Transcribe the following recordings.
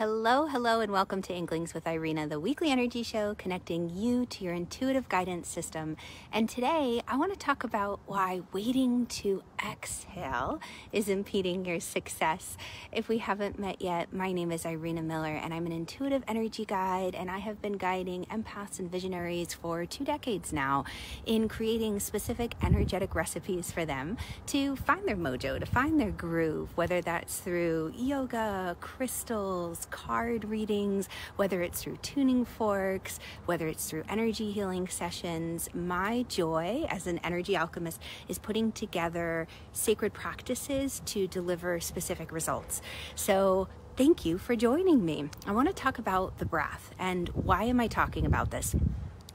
Hello, hello, and welcome to Inklings with Irena, the weekly energy show connecting you to your intuitive guidance system. And today I want to talk about why waiting to exhale is impeding your success. If we haven't met yet, my name is Irena Miller, and I'm an intuitive energy guide, and I have been guiding empaths and visionaries for two decades now in creating specific energetic recipes for them to find their mojo, to find their groove, whether that's through yoga, crystals, card readings, whether it's through tuning forks, whether it's through energy healing sessions. My joy as an energy alchemist is putting together sacred practices to deliver specific results. So, thank you for joining me. I want to talk about the breath and why am I talking about this?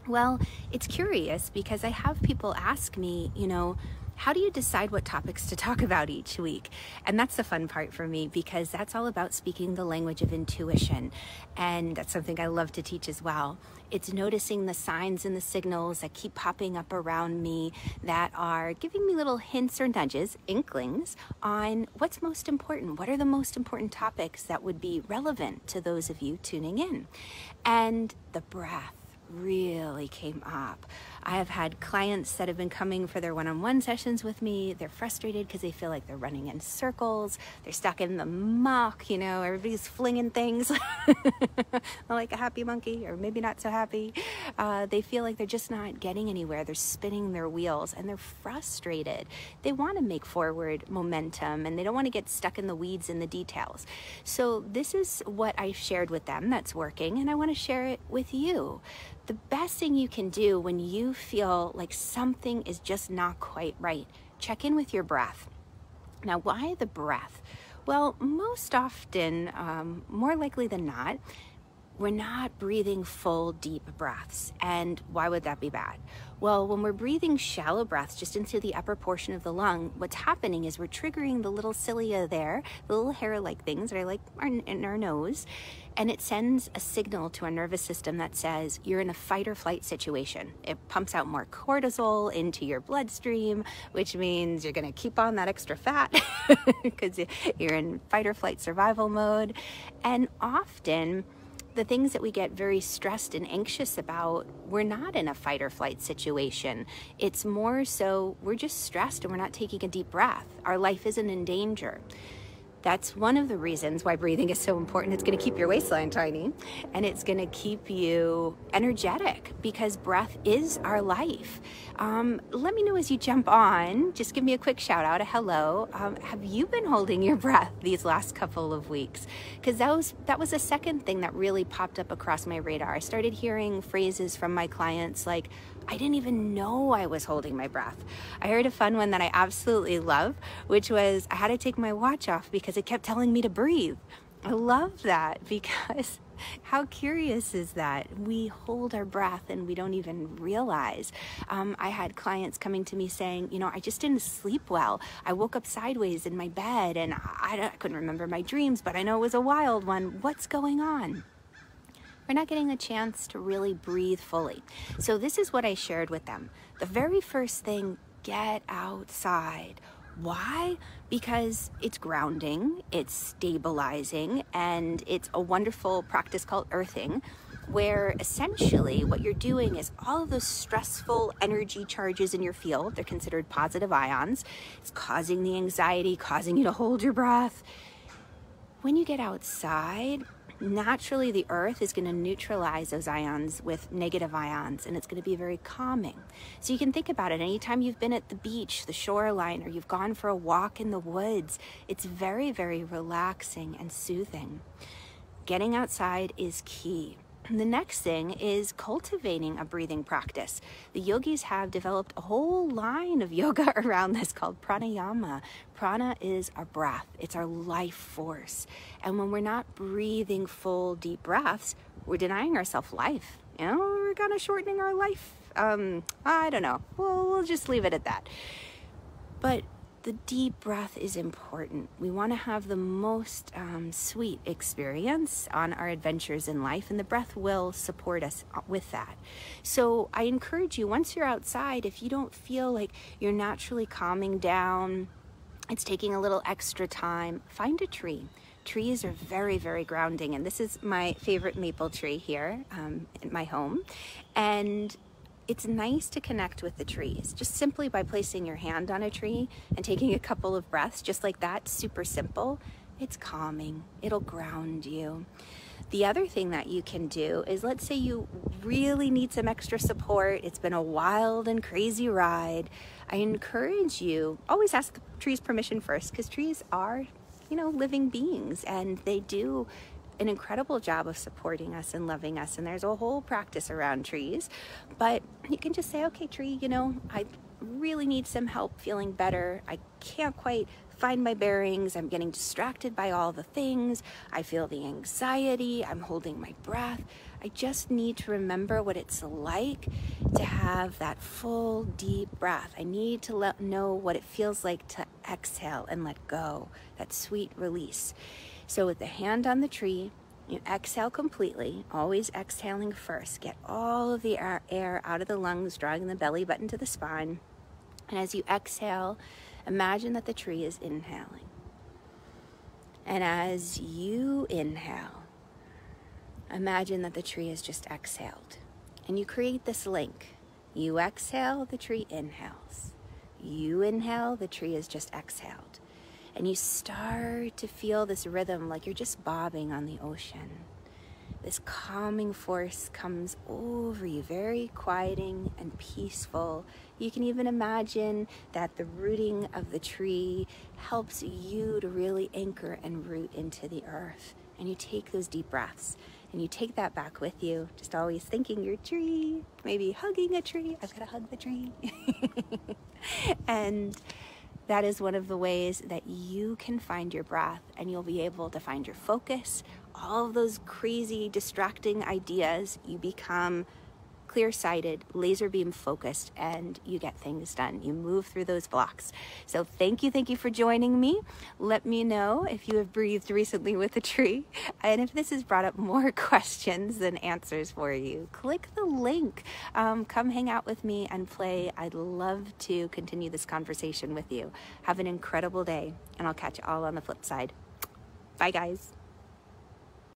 Well, it's curious because I have people ask me, you know, how do you decide what topics to talk about each week? And that's the fun part for me because that's all about speaking the language of intuition. And that's something I love to teach as well. It's noticing the signs and the signals that keep popping up around me that are giving me little hints or nudges, inklings, on what's most important. What are the most important topics that would be relevant to those of you tuning in? And the breath really came up. I have had clients that have been coming for their one on one sessions with me. They're frustrated because they feel like they're running in circles. They're stuck in the muck, you know, everybody's flinging things like a happy monkey, or maybe not so happy. Uh, they feel like they're just not getting anywhere. They're spinning their wheels and they're frustrated. They want to make forward momentum and they don't want to get stuck in the weeds and the details. So, this is what I've shared with them that's working, and I want to share it with you the best thing you can do when you feel like something is just not quite right, check in with your breath. Now, why the breath? Well, most often, um, more likely than not, we're not breathing full deep breaths. And why would that be bad? Well, when we're breathing shallow breaths just into the upper portion of the lung, what's happening is we're triggering the little cilia there, the little hair like things that are like in our nose, and it sends a signal to our nervous system that says you're in a fight or flight situation. It pumps out more cortisol into your bloodstream, which means you're going to keep on that extra fat because you're in fight or flight survival mode. And often, the things that we get very stressed and anxious about, we're not in a fight or flight situation. It's more so we're just stressed and we're not taking a deep breath. Our life isn't in danger. That's one of the reasons why breathing is so important. It's going to keep your waistline tiny and it's going to keep you energetic because breath is our life. Um, let me know as you jump on. Just give me a quick shout out, a hello. Um, have you been holding your breath these last couple of weeks? Because that was that was a second thing that really popped up across my radar. I started hearing phrases from my clients like, I didn't even know I was holding my breath. I heard a fun one that I absolutely love, which was I had to take my watch off because it kept telling me to breathe. I love that because how curious is that? We hold our breath and we don't even realize. Um, I had clients coming to me saying, you know, I just didn't sleep well. I woke up sideways in my bed and I, I couldn't remember my dreams, but I know it was a wild one. What's going on? We're not getting a chance to really breathe fully. So, this is what I shared with them. The very first thing get outside. Why? Because it's grounding, it's stabilizing, and it's a wonderful practice called earthing, where essentially what you're doing is all of those stressful energy charges in your field, they're considered positive ions, it's causing the anxiety, causing you to hold your breath. When you get outside, naturally the earth is going to neutralize those ions with negative ions and it's going to be very calming. So you can think about it anytime you've been at the beach, the shoreline, or you've gone for a walk in the woods, it's very, very relaxing and soothing. Getting outside is key. The next thing is cultivating a breathing practice. The yogis have developed a whole line of yoga around this called pranayama. Prana is our breath, it's our life force. And when we're not breathing full, deep breaths, we're denying ourselves life. You know, we're kind of shortening our life. Um, I don't know. Well, we'll just leave it at that. But the deep breath is important. We want to have the most um, sweet experience on our adventures in life, and the breath will support us uh, with that. So I encourage you, once you're outside, if you don't feel like you're naturally calming down, it's taking a little extra time, find a tree trees are very, very grounding. And this is my favorite maple tree here um, in my home. And it's nice to connect with the trees just simply by placing your hand on a tree and taking a couple of breaths, just like that, super simple. It's calming, it'll ground you. The other thing that you can do is let's say you really need some extra support. It's been a wild and crazy ride. I encourage you always ask the trees permission first because trees are, you know, living beings and they do an incredible job of supporting us and loving us. And there's a whole practice around trees. But you can just say, okay, tree, you know, I really need some help feeling better. I can't quite find my bearings. I'm getting distracted by all the things. I feel the anxiety. I'm holding my breath. I just need to remember what it's like to have that full, deep breath. I need to let know what it feels like to exhale and let go, that sweet release. So with the hand on the tree, you exhale completely, always exhaling first. Get all of the air out of the lungs, drawing the belly button to the spine. And as you exhale, imagine that the tree is inhaling. And as you inhale, imagine that the tree is just exhaled. And you create this link. You exhale, the tree inhales. You inhale, the tree is just exhaled and you start to feel this rhythm like you're just bobbing on the ocean. This calming force comes over you, very quieting and peaceful. You can even imagine that the rooting of the tree helps you to really anchor and root into the earth. And you take those deep breaths and you take that back with you, just always thinking your tree, maybe hugging a tree. I've got to hug the tree. and that is one of the ways that you can find your breath and you'll be able to find your focus. All of those crazy, distracting ideas, you become clear sighted, laser beam focused, and you get things done. You move through those blocks. So, thank you, thank you for joining me. Let me know if you have breathed recently with a tree and if this has brought up more questions than answers for you. Click the link. Um, come hang out with me and play. I'd love to continue this conversation with you. Have an incredible day, and I'll catch you all on the flip side. Bye, guys.